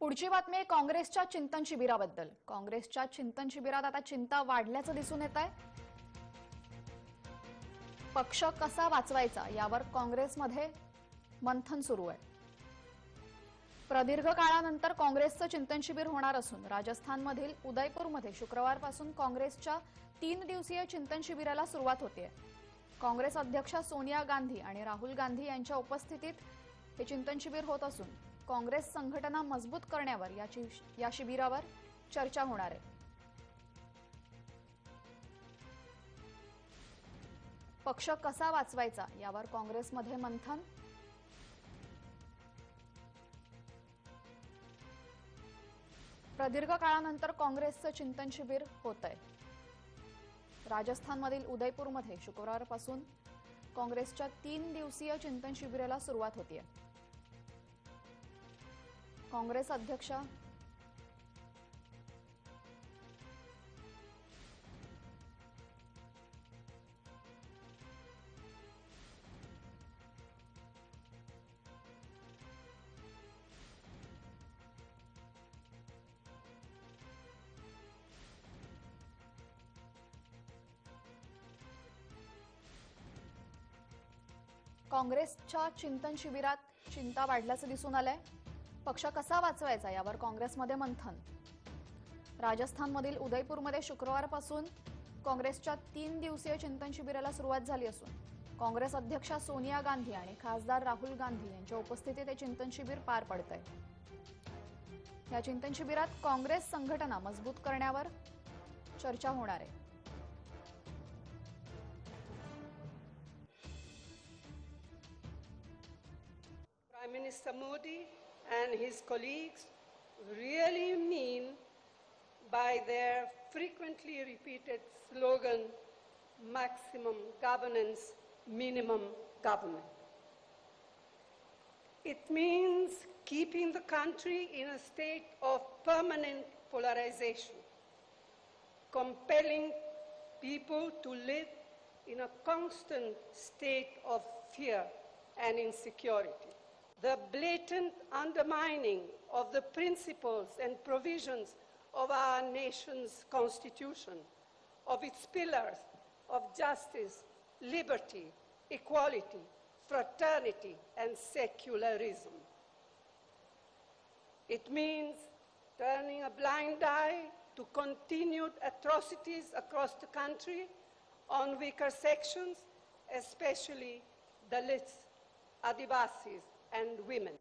पुढची बातमी आहे काँग्रेसच्या चिंतन शिबिराबद्दल. काँग्रेसच्या चिंतन शिबिरात आता चिंता वाढल्याचं दिसून येत आहे पक्ष कसा वाचवायचा यावर काँग्रेसमध्ये मंथन सुरू आहे. प्रदीर्घ काळानंतर काँग्रेसचं चिंतन शिबिर होणार असून राजस्थानमधील उदयपूरमध्ये शुक्रवारपासून काँग्रेसच्या तीन दिवसीय चिंतन शिबिराला सुरुवात होते काँग्रेस अध्यक्षा सोनिया गांधी आणि राहुल गांधी यांच्या उपस्थितीत हे चिंतन शिबिर होत असून काँग्रेस संघटना मजबूत करण्यावर या या शिबिरावर चर्चा होणार आहे. पक्ष कसा वाचवायचा यावर काँग्रेसमध्ये मंथन? प्रदीर्घ काळानंतर काँग्रेसचं चिंतन शिबिर होत आहे राजस्थानमधील उदयपूरमध्ये शुक्रवारपासून काँग्रेसच्या तीन दिवसीय चिंतन शिबिराला सुरुवात होतीये. काँग्रेस अध्यक्ष? काँग्रेसच्या चिंतन शिबिरात चिंता वाढल्याचं दिसून आलंय. पक्ष कसा वाचवायचा यावर काँग्रेसमध्ये मंथन? राजस्थानमधील उदयपूरमध्ये शुक्रवारपासून काँग्रेसच्या तीन दिवसीय चिंतन शिबिराला सुरुवात झाली असून काँग्रेस अध्यक्षा सोनिया गांधी आणि खासदार राहुल गांधी यांच्या उपस्थितीत हे चिंतन शिबिर पार पडत आहे या चिंतन शिबिरात काँग्रेस संघटना मजबूत करण्यावर चर्चा होणार आहे. Prime Minister Modi and his colleagues really mean by their frequently repeated slogan, maximum governance, minimum government. It means keeping the country in a state of permanent polarization, compelling people to live in a constant state of fear and insecurity. The blatant undermining of the principles and provisions of our nation's constitution, of its pillars of justice, liberty, equality, fraternity, and secularism. It means turning a blind eye to continued atrocities across the country on weaker sections, especially Dalits, Adivasis, and women.